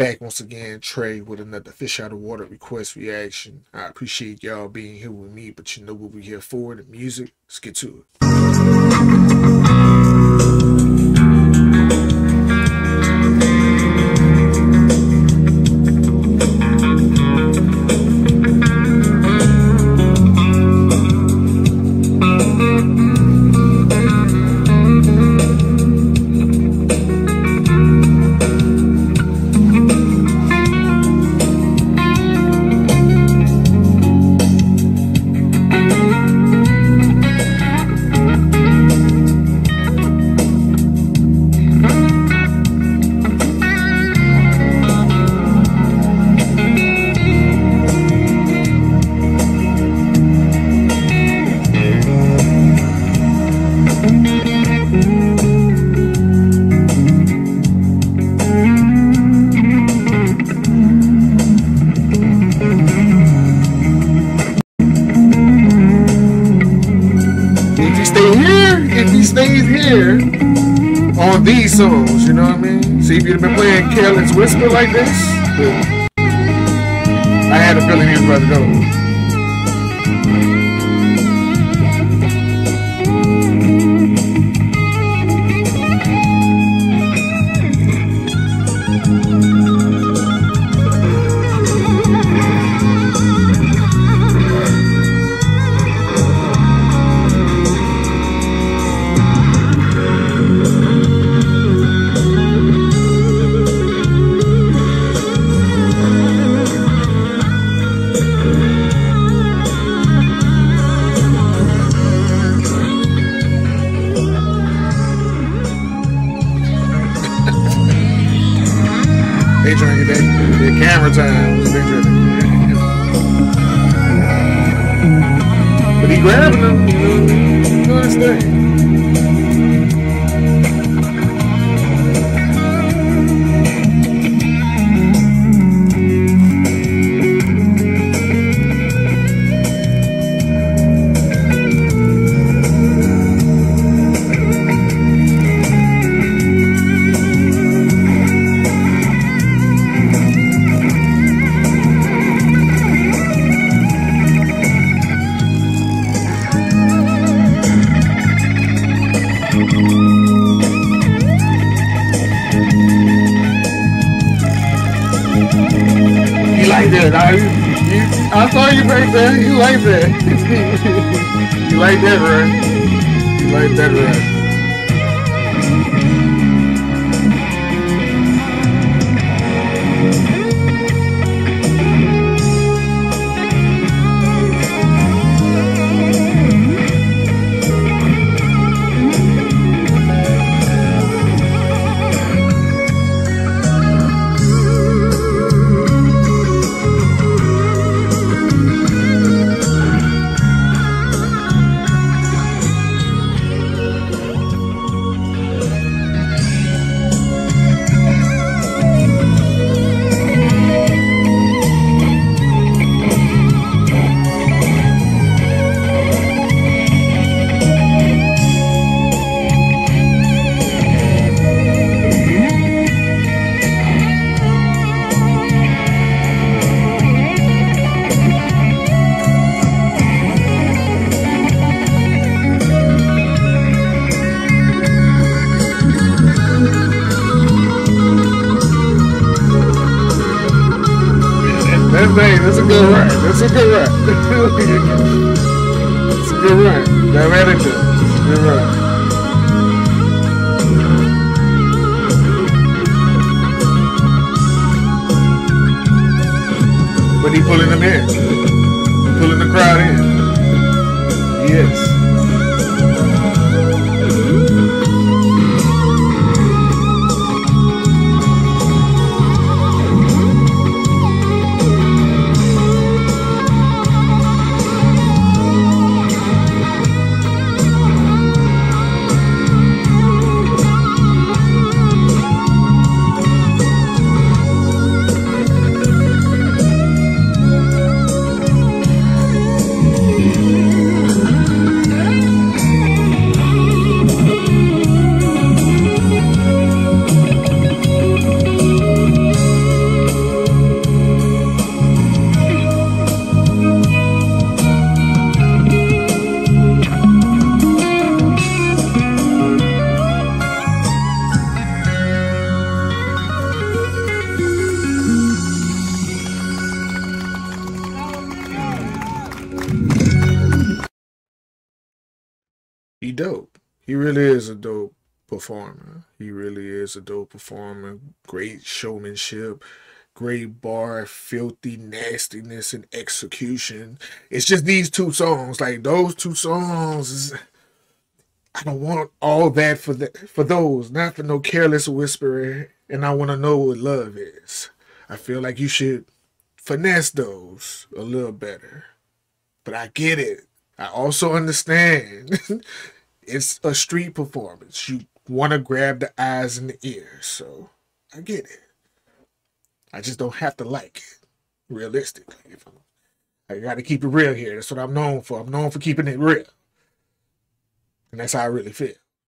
Back once again, Trey, with another Fish Out of Water request reaction. I appreciate y'all being here with me, but you know what we're here for the music. Let's get to it. Stays here on these songs, you know what I mean? See, if you'd have been playing Careless Whisper like this, I had a feeling he was about to go. Trying to get that, that camera time. But he grabbing them, you know, doing his thing. That. I, you, I saw you right there. You like that. you like that, right? You like that, right? That's a good run. That's a good run. That's a good run. That attitude. That's a good run. But he pulling them in. Pulling the crowd in. Yes. Dope. He really is a dope performer. He really is a dope performer. Great showmanship, great bar, filthy nastiness and execution. It's just these two songs. Like those two songs is I don't want all that for the for those, not for no careless whisperer. And I want to know what love is. I feel like you should finesse those a little better. But I get it. I also understand it's a street performance. You want to grab the eyes and the ears, so I get it. I just don't have to like it, realistically. If I'm, I got to keep it real here. That's what I'm known for. I'm known for keeping it real. And that's how I really feel.